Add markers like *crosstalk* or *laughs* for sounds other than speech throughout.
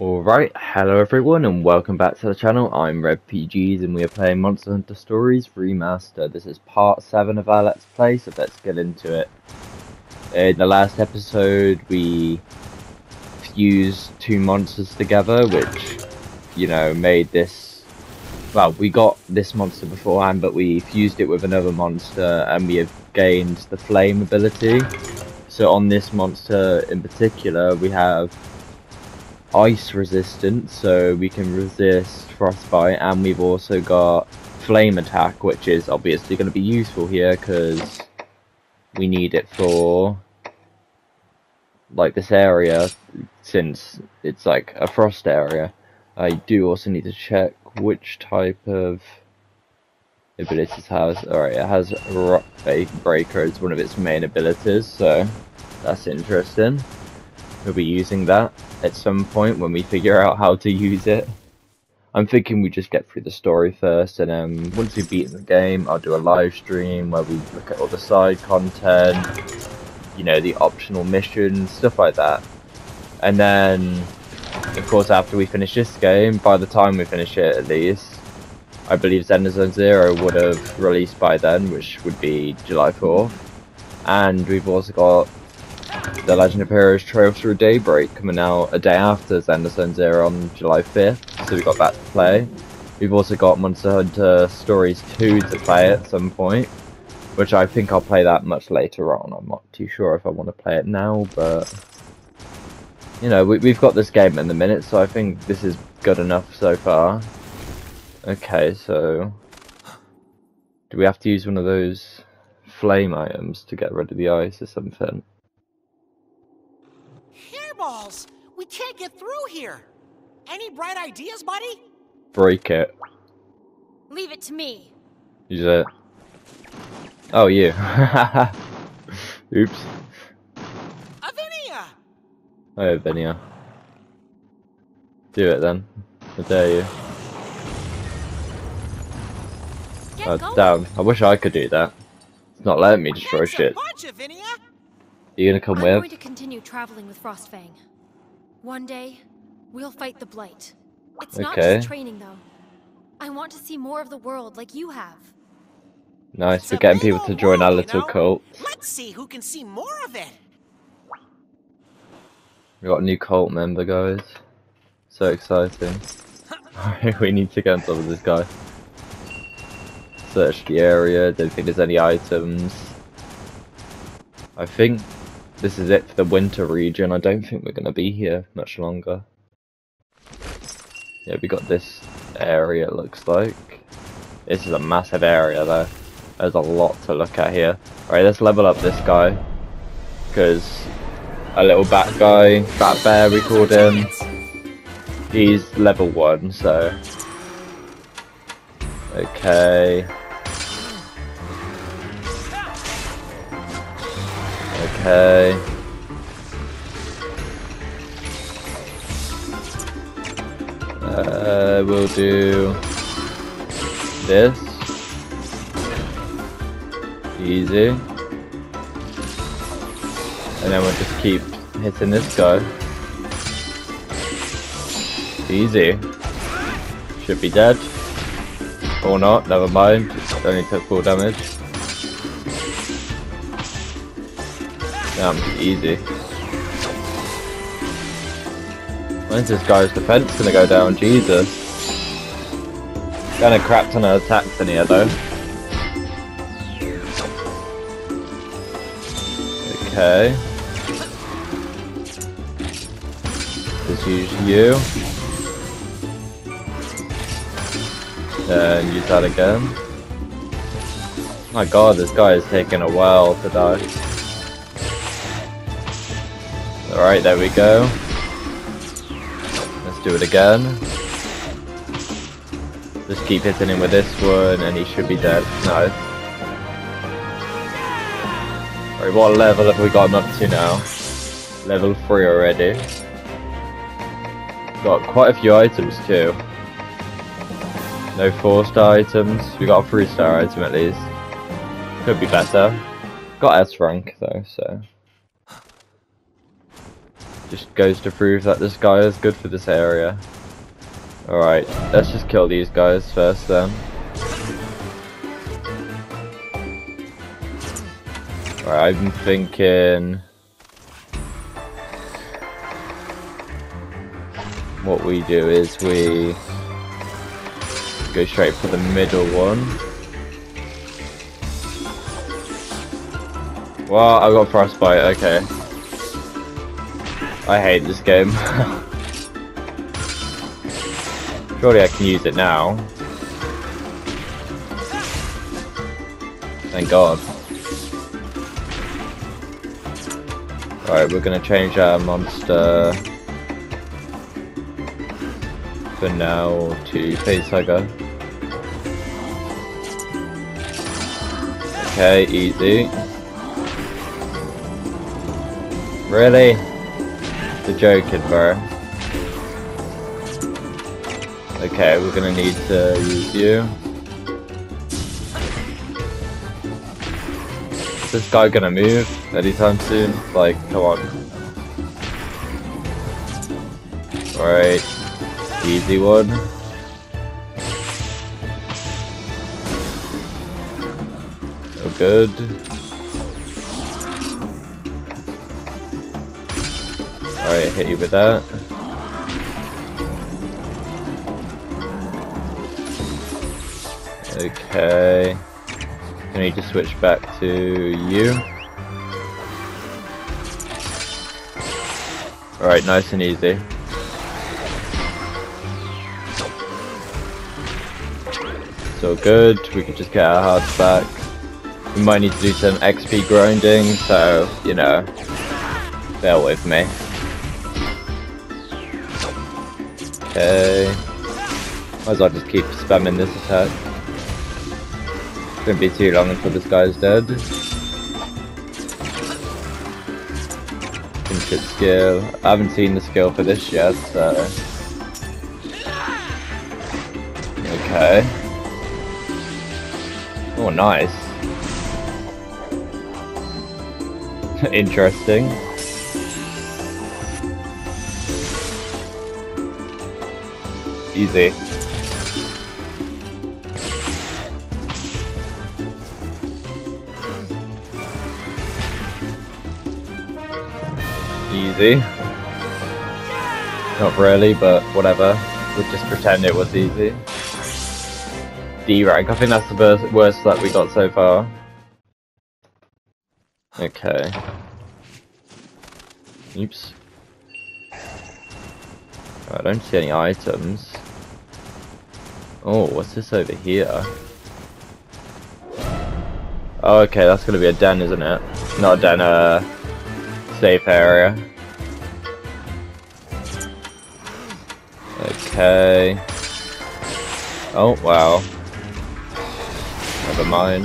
Alright, hello everyone and welcome back to the channel. I'm RevPGS and we are playing Monster Hunter Stories Remaster. This is part 7 of our Let's Play, so let's get into it. In the last episode we fused two monsters together, which, you know, made this... Well, we got this monster beforehand, but we fused it with another monster and we have gained the flame ability. So on this monster in particular, we have ice resistant, so we can resist frostbite, and we've also got flame attack, which is obviously going to be useful here because we need it for like this area since it's like a frost area. I do also need to check which type of abilities has. Alright, it has rock breaker as one of its main abilities, so that's interesting. We'll be using that at some point when we figure out how to use it. I'm thinking we just get through the story first, and then once we've beaten the game, I'll do a live stream where we look at all the side content, you know, the optional missions, stuff like that. And then, of course, after we finish this game, by the time we finish it at least, I believe Zenless Zone Zero would have released by then, which would be July 4th. And we've also got the Legend of Heroes Trail Through Daybreak coming out a day after Zenless Zero on July 5th, so we got that to play. We've also got Monster Hunter Stories 2 to play at some point, which I think I'll play that much later on. I'm not too sure if I want to play it now, but... You know, we, we've got this game in the minute, so I think this is good enough so far. Okay, so... Do we have to use one of those flame items to get rid of the ice or something? Hairballs! We can't get through here! Any bright ideas, buddy? Break it. Leave it to me. Use it. Oh, you. *laughs* Oops. Avinia! Oh, Vinia. Do it then. I dare you. Get Oh, going. damn. I wish I could do that. It's not letting me destroy That's shit. a bunch, Avinia! Are you gonna come I'm with? going to continue traveling with Frostfang. One day, we'll fight the Blight. It's not just training, though. I want to see more of the world like you have. Nice, It's we're getting people to join our world, you little know? cult. Let's see who can see more of it! We got a new cult member, guys. So exciting. *laughs* we need to get on top of this guy. Search the area, don't think there's any items. I think this is it for the winter region. I don't think we're gonna be here much longer. Yeah, we got this area it looks like. This is a massive area though. There's a lot to look at here. Alright, let's level up this guy. Because a little bat guy, bat bear we called him. He's level one, so okay. Okay. Uh, we'll do this. Easy. And then we'll just keep hitting this guy. Easy. Should be dead. Or not, never mind. Only took full damage. Damn, easy. When's this guy's defense gonna go down? Jesus. Kinda crapped on of attacks in here though. Okay. Just use you. And use that again. My god, this guy is taking a while to die. Alright, there we go. Let's do it again. Just keep hitting him with this one and he should be dead. No. Alright, what level have we got him up to now? Level 3 already. Got quite a few items too. No 4 star items. We got a 3 star item at least. Could be better. Got S rank though, so. Just goes to prove that this guy is good for this area. Alright, let's just kill these guys first then. Alright, I'm thinking... What we do is we go straight for the middle one. Well, I got frostbite, okay. I hate this game. Surely I can use it now. Thank god. Alright, we're gonna change our monster for now to facehugger. Okay, easy. Really? The joking, bro. Okay, we're gonna need to use you. Is this guy gonna move anytime soon? Like, come on. Alright. Easy one. Oh, good. Alright, hit you with that. Okay. I need to switch back to you. Alright, nice and easy. So good, we can just get our hearts back. We might need to do some XP grinding, so, you know, bear with me. Okay. Might as well just keep spamming this attack. Shouldn't be too long until this guy's dead. Finish it skill. I haven't seen the skill for this yet, so... Okay. Oh, nice. *laughs* Interesting. Easy. Easy. Not really, but whatever. We'll just pretend it was easy. D rank. I think that's the worst, that we got so far. Okay. Oops. I don't see any items. Oh, what's this over here? Oh, okay, that's gonna be a den, isn't it? Not a den, a safe area. Okay. Oh, wow. Never mind.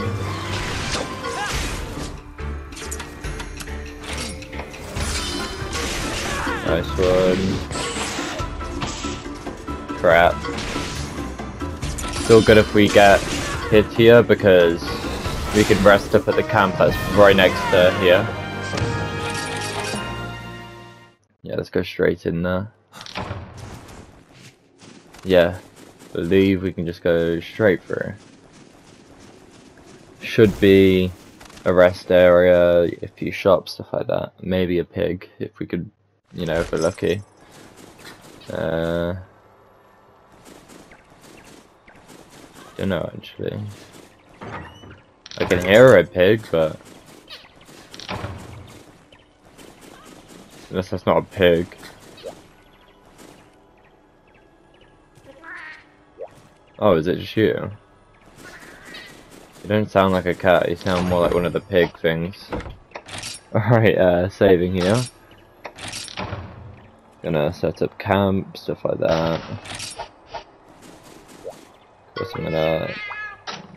Nice one. Crap. Still good if we get hit here because we can rest up at the camp that's right next to here. Yeah, let's go straight in there. Yeah, believe we can just go straight through. Should be a rest area, a few shops, stuff like that. Maybe a pig, if we could, you know, if we're lucky. Uh, don't know actually. I can hear a pig, but unless that's not a pig. Oh, is it just you? You don't sound like a cat, you sound more like one of the pig things. *laughs* Alright, uh, saving here. Gonna set up camp, stuff like that. Course I'm gonna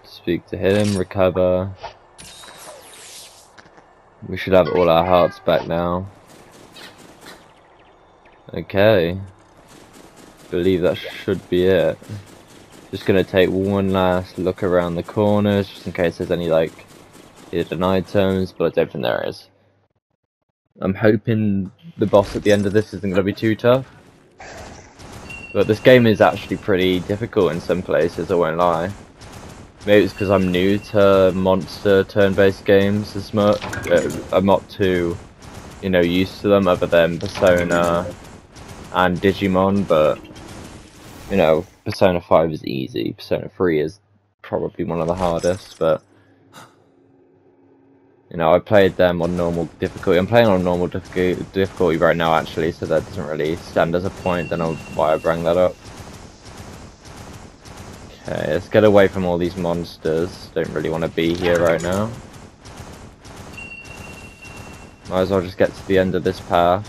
speak to him, recover. We should have all our hearts back now. Okay. Believe that should be it. Just gonna take one last look around the corners, just in case there's any like hidden items, but I don't think there is. I'm hoping the boss at the end of this isn't to be too tough. But this game is actually pretty difficult in some places, I won't lie. Maybe it's because I'm new to monster turn-based games as much. I'm not too, you know, used to them other than Persona and Digimon, but, you know, Persona 5 is easy, Persona 3 is probably one of the hardest, but you know, I played them on normal difficulty. I'm playing on normal difficulty right now, actually, so that doesn't really stand as a point. Know why I bring that up. Okay, let's get away from all these monsters. Don't really want to be here right now. Might as well just get to the end of this path.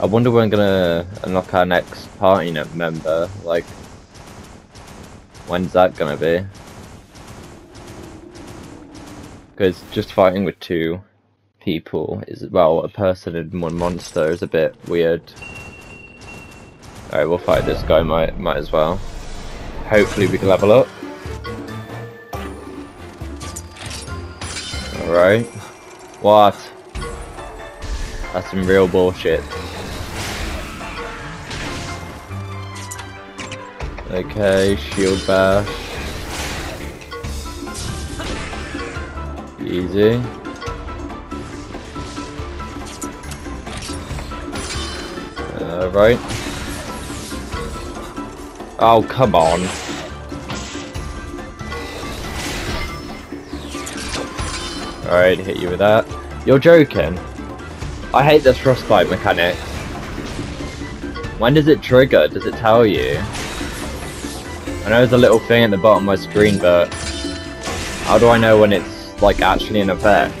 I wonder when I'm gonna unlock our next party member. Like, when's that gonna be? Because just fighting with two people is, well, a person and one monster is a bit weird. Alright, we'll fight this guy, might, might as well. Hopefully we can level up. Alright. What? That's some real bullshit. Okay, shield bash. Easy. Uh, right. Oh, come on. Alright, hit you with that. You're joking. I hate this frostbite mechanic. When does it trigger? Does it tell you? I know there's a little thing at the bottom of my screen, but how do I know when it's like actually in effect.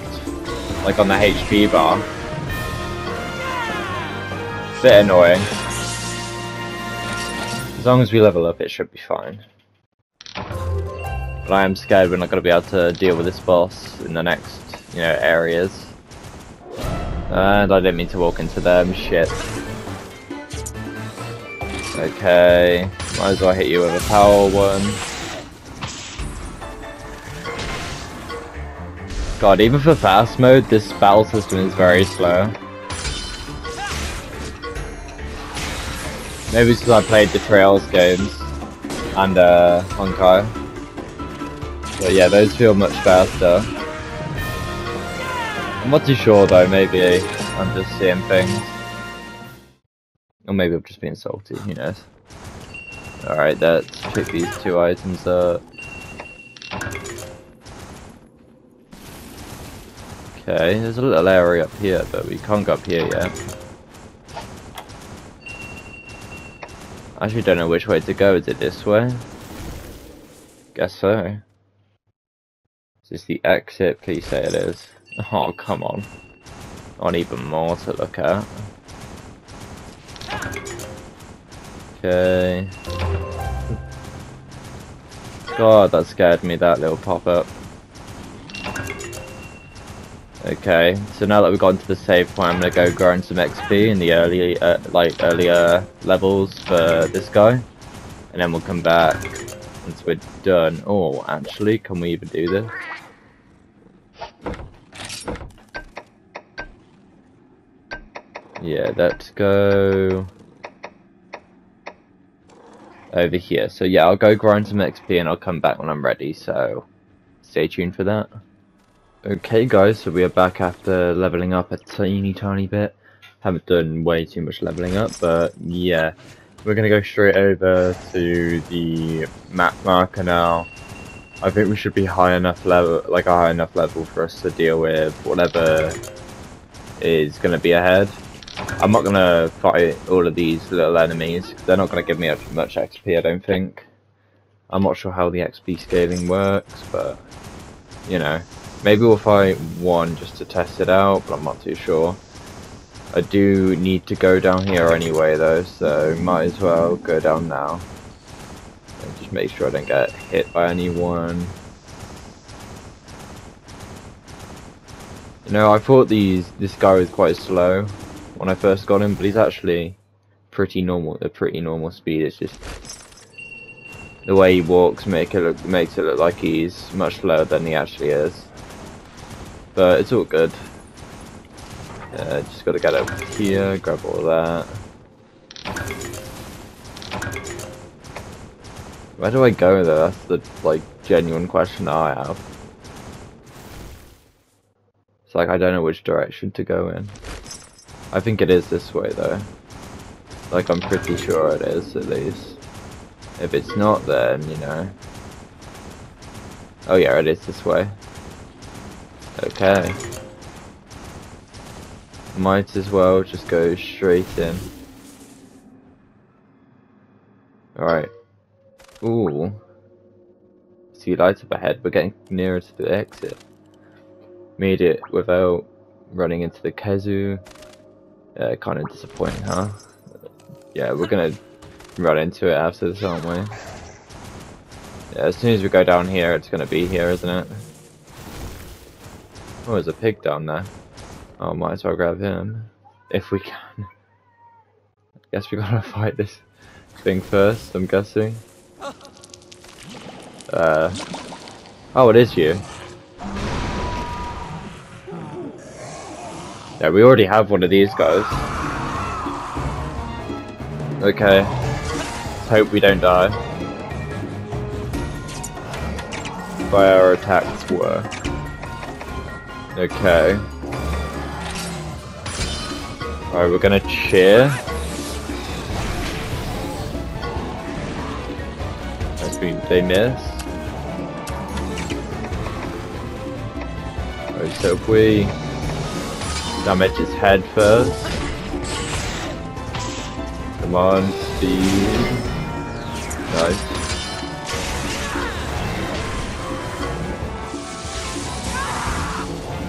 Like on the HP bar. Bit annoying. As long as we level up it should be fine. But I am scared we're not going to be able to deal with this boss in the next, you know, areas. And I didn't mean to walk into them, shit. Okay, might as well hit you with a power one. God, even for fast mode, this battle system is very slow. Maybe it's because I played the Trails games and uh, Honkai. But yeah, those feel much faster. I'm not too sure though, maybe I'm just seeing things. Or maybe I'm just being salty, who knows. Alright, let's pick these two items up. Okay, there's a little area up here, but we can't go up here yet. I actually don't know which way to go. Is it this way? Guess so. Is this the exit? Please say it is. *laughs* Oh, come on. Not even more to look at. Okay. *laughs* God, that scared me, that little pop-up. Okay, so now that we've got to the save point, I'm gonna go grind some XP in the early, uh, like earlier levels for this guy, and then we'll come back once we're done. Oh, actually, can we even do this? Yeah, let's go over here. So yeah, I'll go grind some XP and I'll come back when I'm ready. So stay tuned for that. Okay guys, so we are back after leveling up a teeny tiny bit. Haven't done way too much leveling up, but yeah. We're gonna go straight over to the map marker now. I think we should be high enough level, like a high enough level for us to deal with whatever is gonna be ahead. I'm not gonna fight all of these little enemies, they're not gonna give me much XP I don't think. I'm not sure how the XP scaling works, but you know. Maybe we'll fight one just to test it out, but I'm not too sure. I do need to go down here anyway though, so might as well go down now. And just make sure I don't get hit by anyone. You know, I thought these this guy was quite slow when I first got him, but he's actually pretty normal a pretty normal speed. It's just the way he walks make it look makes it look like he's much slower than he actually is but it's all good. Uh, just gotta get over here, grab all that. Where do I go though? That's the like genuine question I have. It's like I don't know which direction to go in. I think it is this way though. Like I'm pretty sure it is at least. If it's not then, you know. Oh yeah, it is this way. Okay. Might as well just go straight in. Alright. Ooh. See lights up ahead, we're getting nearer to the exit. Made it without running into the Khezu. Uh, kind of disappointing, huh? Yeah, we're gonna run into it after this, aren't we? Yeah, as soon as we go down here, it's gonna be here, isn't it? Oh, there's a pig down there. Oh, might as well grab him. If we can. I *laughs* Guess we gotta *laughs* fight this thing first, I'm guessing. Uh. Oh, it is you. Yeah, we already have one of these guys. Okay. Let's hope we don't die. By our attacks were. Okay. Alright, we're gonna cheer. As we they miss. Alright, so if we damage his head first. Come on, speed. Nice.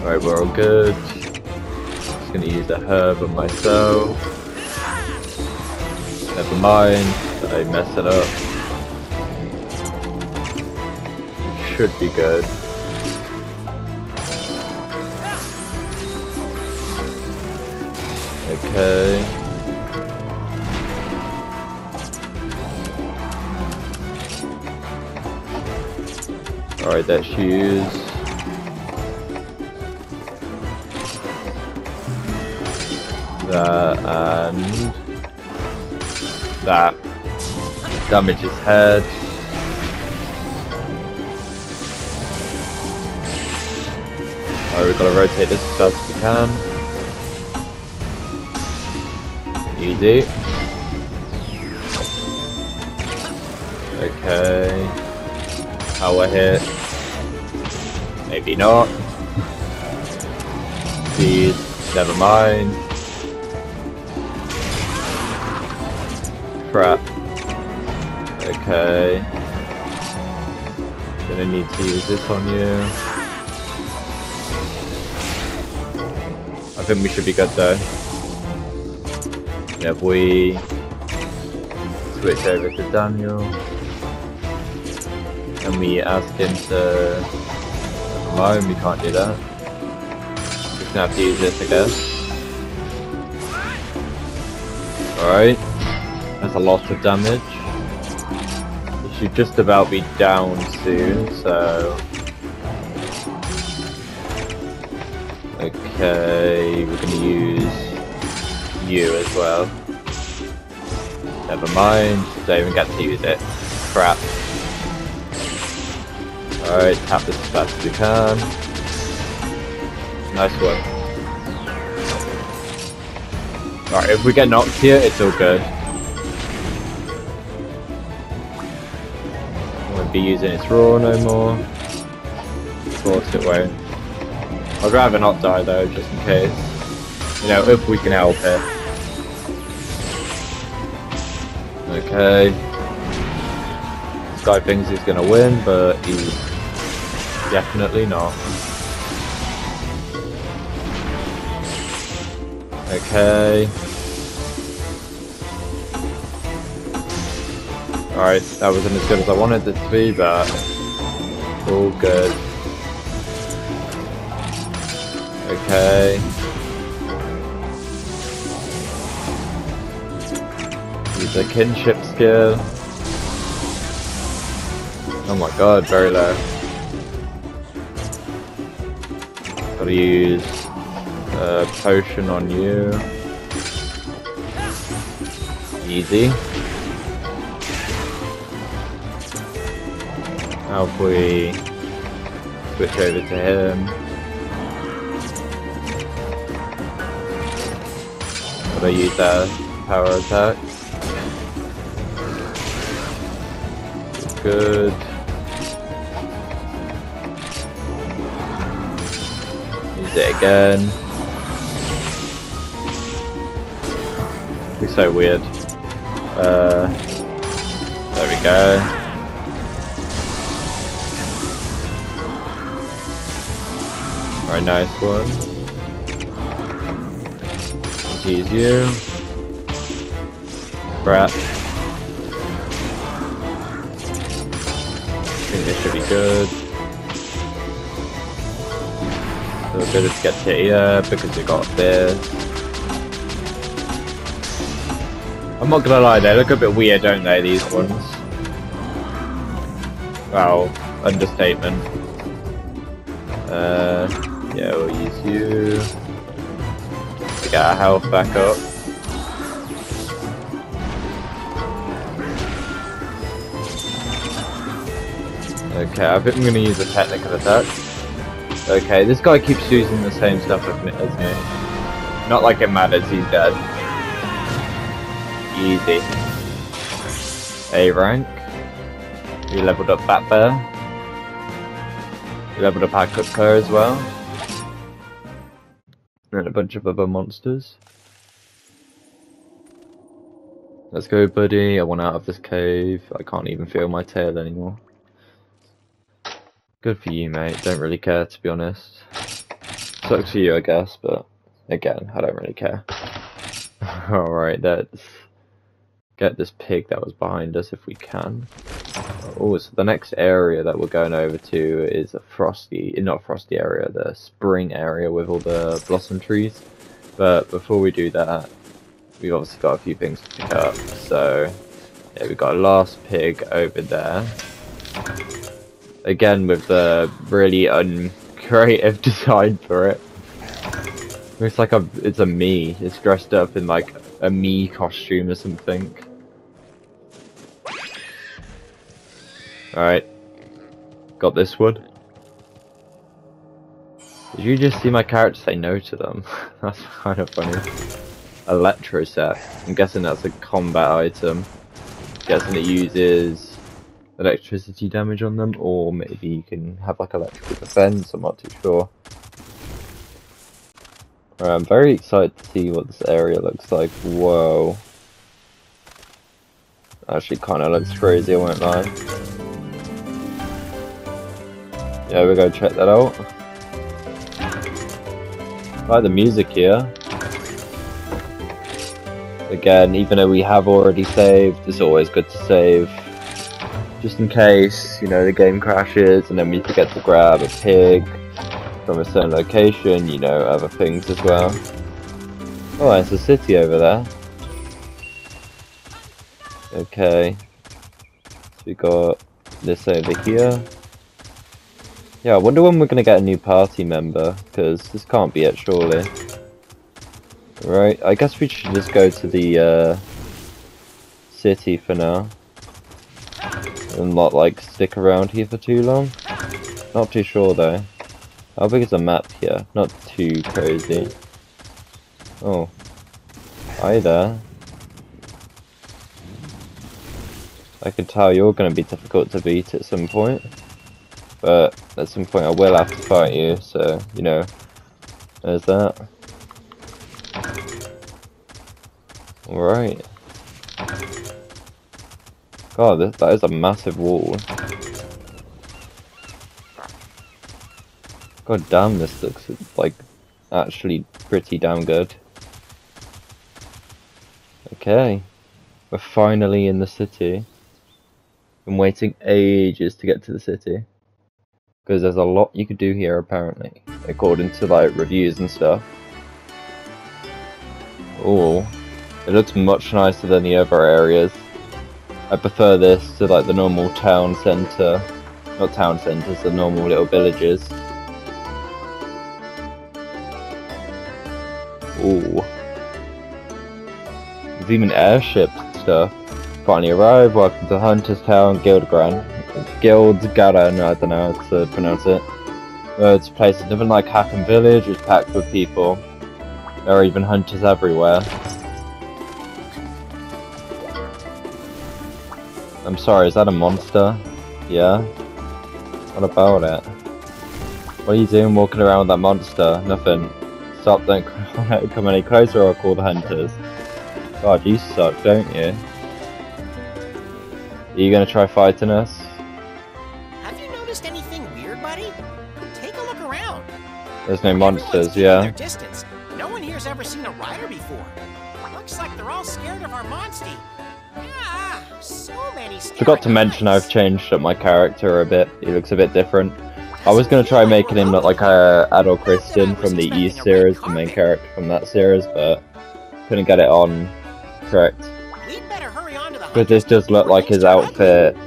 Alright, we're all good. Just gonna use a herb on myself. Never mind, I messed it up. Should be good. Okay. Alright, that's used. Uh, that and that damage his head. We've got to rotate this as fast as we can. Easy. Okay. Power hit. Maybe not. Speed. Never mind. Crap. Okay. Gonna need to use this on you. I think we should be good though. If we switch over to Daniel and we ask him to loan, we can't do that. Just gonna have to use this, I guess. Alright. A lot of damage. It should just about be down soon, so... Okay, we're gonna use you as well. Never mind, don't even get to use it. Crap. Alright, tap this as fast as we can. Nice one. Alright, if we get knocked here, it's all good. Be using its raw no more. Of course it won't. I'd rather not die though, just in case. You know, if we can help it. Okay. This guy thinks he's gonna win, but he's definitely not. Okay. Alright, that wasn't as good as I wanted it to be, but all good. Okay. Use a kinship skill. Oh my god, very low. Gotta use a potion on you. Easy. If we switch over to him? Would I use that power attack? Good. Use it again. It's so weird. Uh, there we go. Very nice one. Use you. Brat. I think this should be good. So to get here because we got this. I'm not gonna lie, they look a bit weird, don't they, these ones? Well, understatement. Uh, yeah, we'll use you to get our health back up. Okay, I think I'm gonna use a technical attack. Okay, this guy keeps using the same stuff as me. Not like it matters, he's dead. Easy. A rank. We leveled up Bat Bear. We leveled up our Kut-Ku as well. And a bunch of other monsters. Let's go, buddy. I want out of this cave. I can't even feel my tail anymore. Good for you, mate. Don't really care, to be honest. Sucks for you, I guess, but again, I don't really care. *laughs* Alright, let's get this pig that was behind us if we can. Oh, so the next area that we're going over to is a frosty, eh, not frosty area, the spring area with all the blossom trees. But before we do that, we've obviously got a few things to pick up. So, yeah, we've got a last pig over there. Again, with the really uncreative *laughs* design for it. It's like a, it's a me. It's dressed up in like a me costume or something. Alright. Got this one. Did you just see my character say no to them? *laughs* that's kind of funny. Electro set. I'm guessing that's a combat item. guessing it uses electricity damage on them, or maybe you can have like electrical defense, I'm not too sure. Right, I'm very excited to see what this area looks like. Whoa. Actually kinda looks crazy, I won't lie. Yeah, we're gonna check that out. I like the music here. Again, even though we have already saved, it's always good to save. Just in case, you know, the game crashes and then we forget to grab a pig from a certain location, you know, other things as well. Oh, it's a city over there. Okay. So we got this over here. Yeah, I wonder when we're going to get a new party member, because this can't be it, surely. Right, I guess we should just go to the uh, city for now. And not, like, stick around here for too long. Not too sure, though. How big is the map here? Not too crazy. Oh. Hi there. I can tell you're going to be difficult to beat at some point. But at some point I will have to fight you, so, you know, there's that. Alright. God, that is a massive wall. God damn, this looks like actually pretty damn good. Okay. We're finally in the city. Been waiting ages to get to the city because there's a lot you could do here apparently, according to like reviews and stuff. Oh, it looks much nicer than the other areas. I prefer this to like the normal town centre, not town centres, the normal little villages. Ooh. There's even airship stuff. Finally arrived, welcome to Hunter's Town, Guildgran. Gildgran. Gildgaran, I don't know how to pronounce it. Uh, it's a place nothing like Hakum Village, it's packed with people. There are even hunters everywhere. I'm sorry, is that a monster? Yeah? What about it? What are you doing walking around with that monster? Nothing. Stop, don't *laughs* come any closer or I'll call the hunters. God, you suck, don't you? Are you gonna try fighting us? Have you noticed anything weird, buddy? Take a look around. There's no monsters, yeah. Distance. No one here's ever seen a rider before. Looks like they're all scared of our monstie. Ah, so many Forgot to mention I've changed up my character a bit. He looks a bit different. I was gonna try making him look like a Adol Christin from the Ys series, the main character from that series, but couldn't get it on correct. We'd better hurry on to the But this does look like his outfit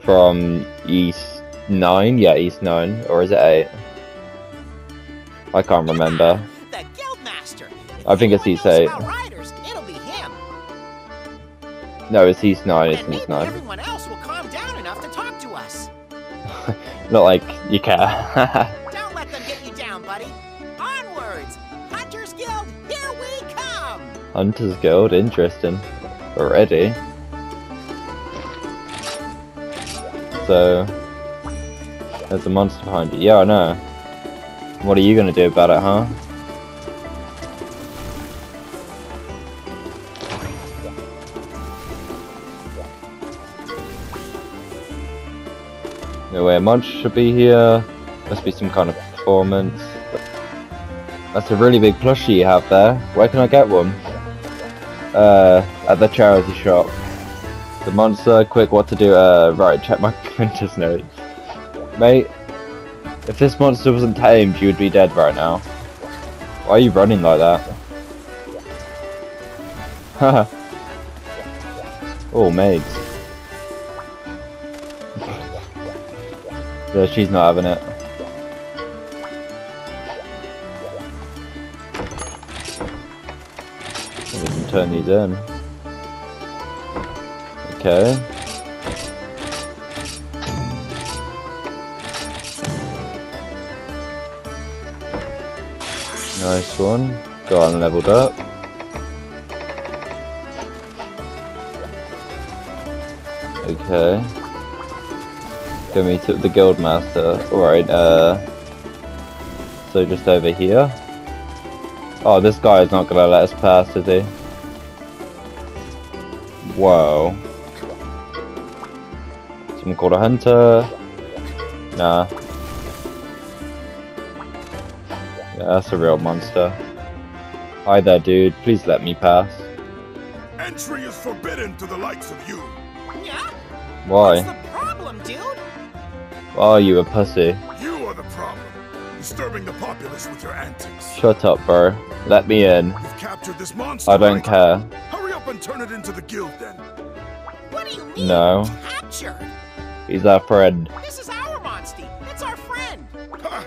from Ys 9? Yeah, Ys 9. Or is it 8? I can't remember. The Guildmaster. I think it's Ys 8. riders, it'll be him. No, it's Ys 9, it's Ys 9. everyone else will calm down enough to talk to us. *laughs* Not like you care. *laughs* Don't let them get you down, buddy. Onwards! Hunters Guild, here we come! Hunters Guild, interesting. Already. So, there's a monster behind you. Yeah, I know. What are you gonna do about it, huh? No way, monster should be here. Must be some kind of performance. That's a really big plushie you have there. Where can I get one? Uh, at the charity shop. The monster, quick, what to do? Uh, right, check my *laughs* printer's notes. Mate, if this monster wasn't tamed, you would be dead right now. Why are you running like that? *laughs* Oh, mate. yeah, she's not having it. We can turn these in. Okay. Nice one. Got on leveled up. Okay. Go meet up the guild master. Alright, uh so just over here. Oh, this guy is not gonna let us pass, is he? Whoa. Someone called a hunter. Nah. Yeah, that's a real monster. Hi there, dude. Please let me pass. Entry is forbidden to the likes of you. Yeah? Why? What's the problem, dude? Why are you a pussy? You are the problem. Disturbing the populace with your antics. Shut up, bro. Let me in. You've captured this monster. I don't right? care. Hurry up and turn it into the guild then. What do you mean? No. Captured? He's our friend. This is our monstie. It's our friend. Ha!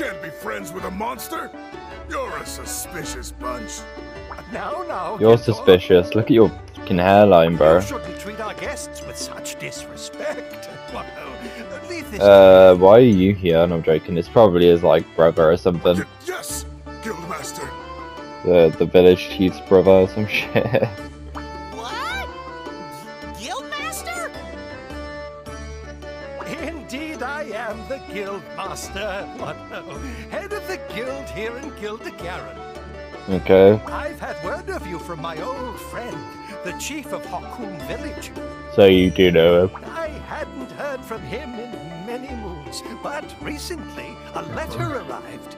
You can't be friends with a monster. You're a suspicious bunch. No, no. You're suspicious. Look at your fucking hairline, bro. You shouldn't treat our guests with such disrespect. *laughs* Well, no, leave this. Uh, why are you here? No, I'm joking. It's probably his, like, brother or something. Y- yes, guildmaster. The, the village chief's brother or some *laughs* shit. Indeed, I am the guild master. What? *laughs* no, Head of the guild here in Gildegaran. okay. I've had word of you from my old friend, the chief of Hakum village. So you do know him. I hadn't heard from him in many moons, but recently a letter arrived.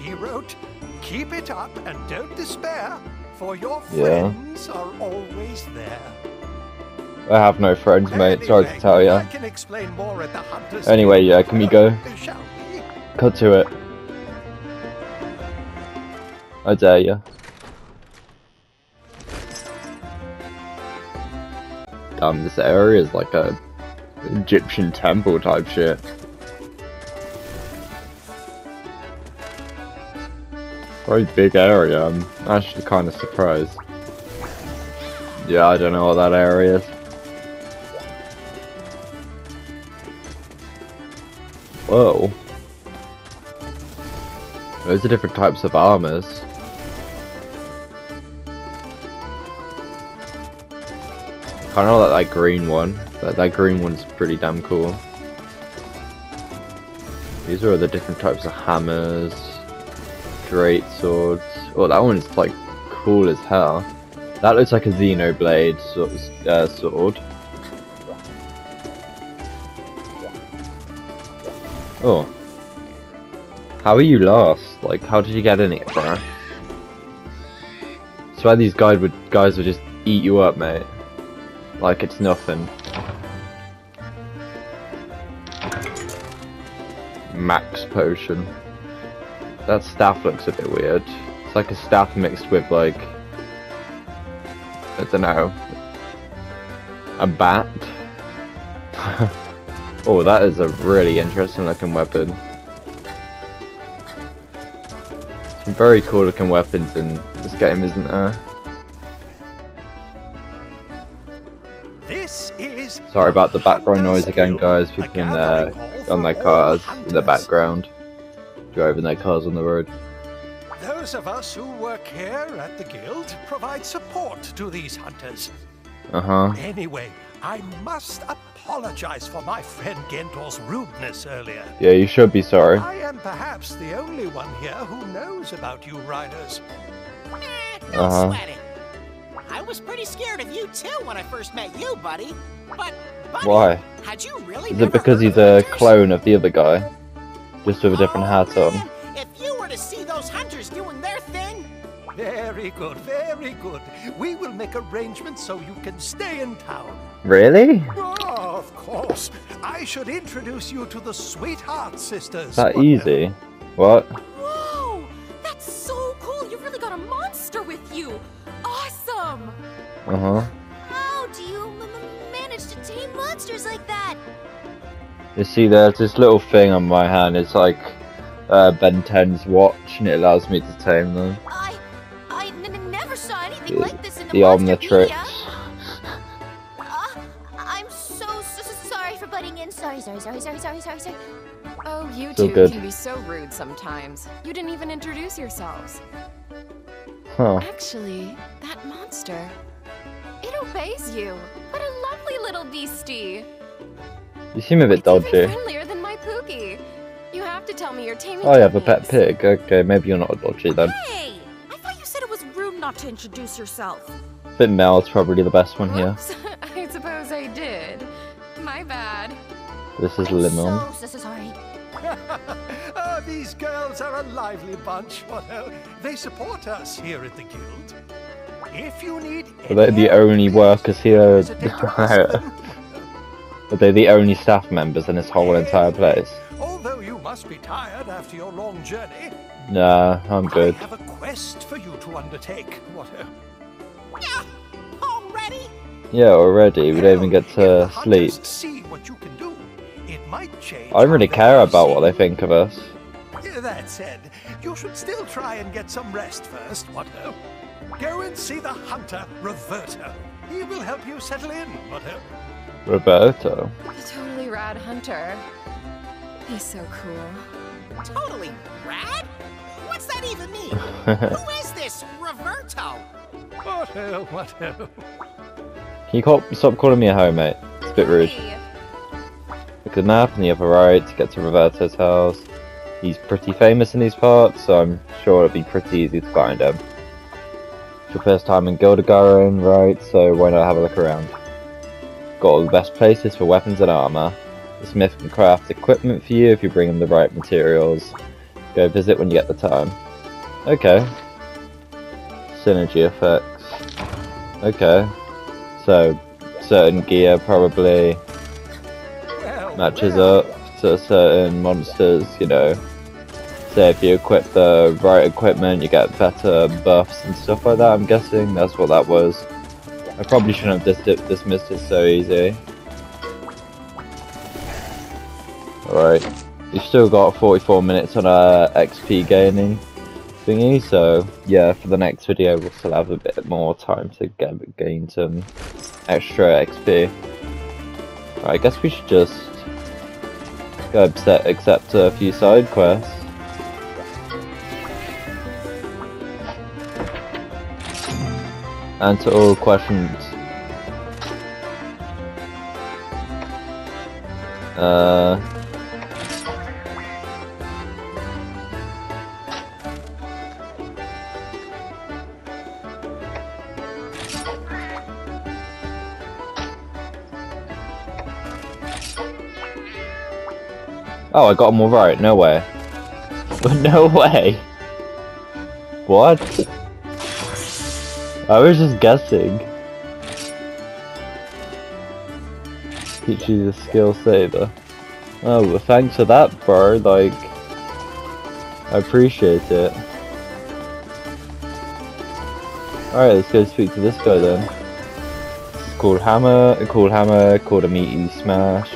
He wrote, Keep it up and don't despair, for your Yeah. friends are always there. I have no friends, mate. Sorry to tell I ya. can explain more at the Hunter's Anyway, yeah, can we go? Cut to it. I dare ya. Damn, this area is like a Egyptian temple type shit. Very big area. I'm actually kind of surprised. Yeah, I don't know what that area is. Whoa. Those are different types of armors. I Kind of like that green one. That, that green one's pretty damn cool. These are the different types of hammers, great swords. Oh, that one's like cool as hell. That looks like a Xenoblade sort of, uh, sword. Oh. How are you lost? Like, how did you get in it, bro? swear these guys would guys would just eat you up, mate. Like it's nothing. Max potion. That staff looks a bit weird. It's like a staff mixed with like I don't know a bat. Oh, that is a really interesting looking weapon. Some very cool looking weapons in this game, isn't there? This is Sorry about the background noise again, guys. People in their on their cars in the background, driving their cars on the road. Those of us who work here at the guild provide support to these hunters. Uh huh. Anyway, I must apologize for my friend Gentor's rudeness earlier. Yeah, you should be sorry. I am perhaps the only one here who knows about you riders. Eh, don't Uh-huh. sweat it. I was pretty scared of you too when I first met you, buddy. But, buddy, Why? had you really Is it because he's a clone of the other guy, just with a different Oh, hat on? man, Very good, very good. We will make arrangements so you can stay in town. Really? Oh, of course. I should introduce you to the Sweetheart Sisters. That What- easy? What? Whoa! That's so cool! You've really got a monster with you! Awesome! Uh huh. How do you m- m- manage to tame monsters like that? You see, there's this little thing on my hand. It's like uh, Ben 10's watch, and it allows me to tame them. I, I The- like this in the, The monster Omnitrix. Uh, I'm so, so so sorry for butting in. Sorry, sorry, sorry, sorry, sorry, sorry, sorry. Oh, you So two good. can be so rude sometimes. You didn't even introduce yourselves. Huh. Actually, that monster. It obeys you. What a lovely little beastie. You seem a bit It's even dodgy. friendlier than my Pookie. You have to tell me your taming Oh, you have a pet pig. Okay, maybe you're not a dodgy then. Hey! Was rude not to introduce yourself. I think Mel's probably the best one here. Whoops. *laughs* I suppose I did. My bad. This is I'm Lemon. so, so, so sorry. oh, *laughs* these girls are a lively bunch. What uh, They support us here at the guild. If you need Are they the only workers here? please hesitate to ask them. Are they the only staff members in this whole entire place? Although you must be tired after your long journey, Nah, I'm good. I have a quest for you to undertake. What? uh, yeah, already? Yeah, already. We don't even get to sleep. See what you can do. It might change. I don't really care about what they think of us. you. That said, you should still try and get some rest first. What? uh, Go and see the hunter, Roberto. He will help you settle in. What? uh, Roberto. The totally rad hunter. He's so cool. Totally rad? What's that even mean? *laughs* Who is this Roberto? What? What? uh, Can you call, stop calling me a hoe, mate? It's a bit rude. Hey, Look at the map and the upper right to get to Roberto's house. He's pretty famous in these parts, so I'm sure it'll be pretty easy to find him. It's your first time in Gildegaran, right, so why not have a look around? Got all the best places for weapons and armor. The smith can craft equipment for you if you bring him the right materials. Go visit when you get the time. Okay. Synergy effects. Okay. So, certain gear probably matches up to certain monsters, you know. Say if you equip the right equipment, you get better buffs and stuff like that, I'm guessing. That's what that was. I probably shouldn't have dis- dismissed it so easy. Alright. You've still got 44 minutes on uh, XP gaining. thingy. So yeah, for the next video, we'll still have a bit more time to get gain some extra XP. Right, I guess we should just go accept, accept a few side quests. Answer all questions. Uh. Oh, I got them all right. No way. *laughs* no way. What? I was just guessing. Teach you the skill saver. Oh, thanks for that, bro. Like, I appreciate it. Alright, let's go speak to this guy then. Is called Hammer, called Hammer, called a meaty smash.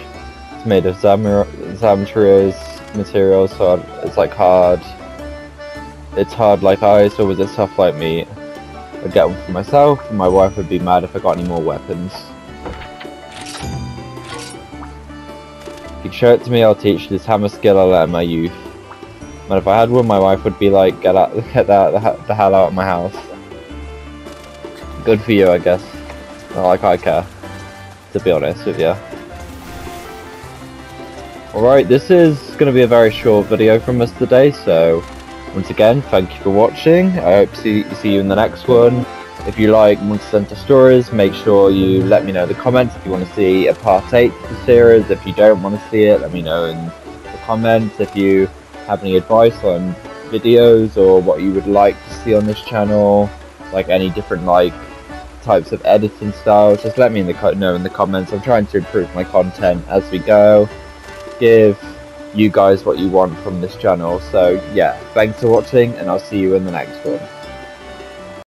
Made of Zamtrios's material, so it's like hard. It's hard like ice, or was it soft like meat? I'd get one for myself, and my wife would be mad if I got any more weapons. If you show it to me, I'll teach you this hammer skill I learned in my youth. But if I had one, my wife would be like, get out, *laughs* get that the hell out of my house. Good for you, I guess. Not like I care, to be honest with you. Alright, this is going to be a very short video from us today, so once again, thank you for watching. I hope to see, see you in the next one. If you like Monster Hunter Stories, make sure you let me know in the comments if you want to see a part 8 to the series. If you don't want to see it, let me know in the comments. If you have any advice on videos or what you would like to see on this channel, like any different like types of editing styles, just let me in the know in the comments. I'm trying to improve my content as we go. Give you guys what you want from this channel. So yeah, thanks for watching and I'll see you in the next one.